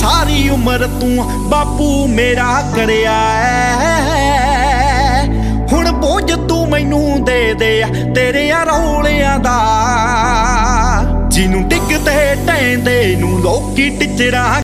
ਸਾਰੀ ਉਮਰ ਤੂੰ ਬਾਪੂ ਮੇਰਾ ਕਰਿਆ ਐ ਹੁਣ ਬੋਝ ਤੂੰ ਮੈਨੂੰ ਦੇ ਦੇ ਤੇਰੇ ਰੌਲਿਆਂ ਦਾ। ਜਿਹਨੂੰ ਡਿੱਗਦੇ ਟੈਂਦੇ ਨੂੰ ਲੋਕੀ ਟਿਚਰਾ